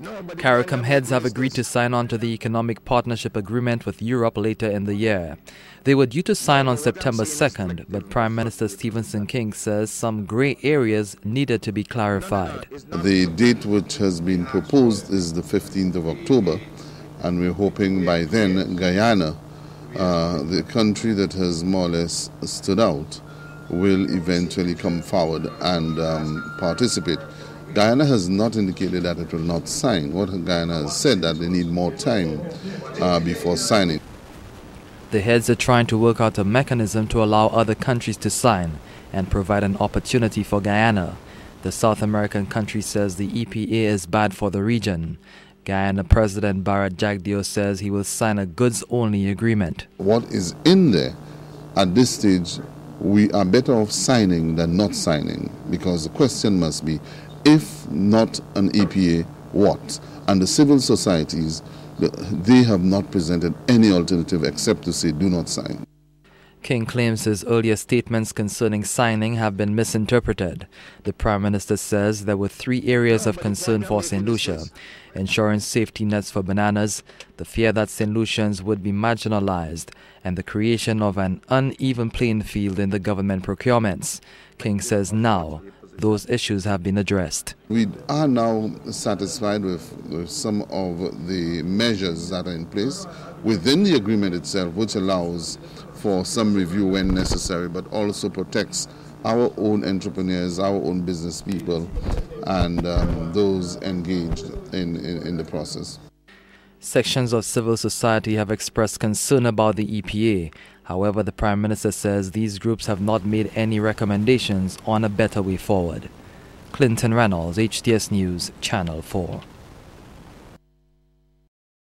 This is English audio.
CARICOM heads have agreed to sign on to the Economic Partnership Agreement with Europe later in the year. They were due to sign on September 2nd, but Prime Minister Stephenson King says some grey areas needed to be clarified. The date which has been proposed is the 15th of October, and we're hoping by then Guyana, uh, the country that has more or less stood out, will eventually come forward and um, participate. Guyana has not indicated that it will not sign. What Guyana has said that they need more time uh, before signing. The heads are trying to work out a mechanism to allow other countries to sign and provide an opportunity for Guyana. The South American country says the EPA is bad for the region. Guyana President Bharrat Jagdeo says he will sign a goods only agreement. What is in there at this stage, we are better off signing than not signing because the question must be if not an EPA, what? And the civil societies, they have not presented any alternative except to say do not sign. King claims his earlier statements concerning signing have been misinterpreted. The Prime Minister says there were three areas of concern for St. Lucia ensuring safety nets for bananas, the fear that St. Lucians would be marginalized, and the creation of an uneven playing field in the government procurements. King says now those issues have been addressed. We are now satisfied with, with, some of the measures that are in place within the agreement itself, which allows for some review when necessary, but also protects our own entrepreneurs, our own business people, and um, those engaged in, in, in the process. Sections of civil society have expressed concern about the EPA. However, the Prime Minister says these groups have not made any recommendations on a better way forward. Clinton Reynolds, HTS News, Channel 4.